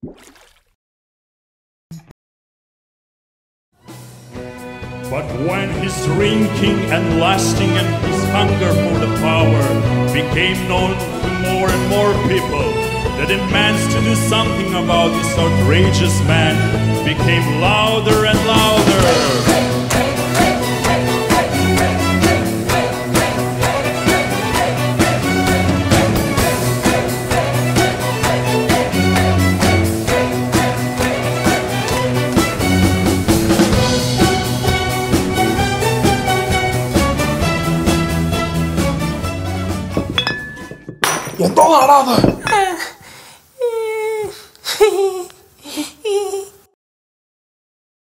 But when his drinking and lusting and his hunger for the power became known to more and more people, the demands to do something about this outrageous man became louder and louder. Eu tô nada! É.